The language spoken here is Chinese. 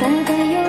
大概有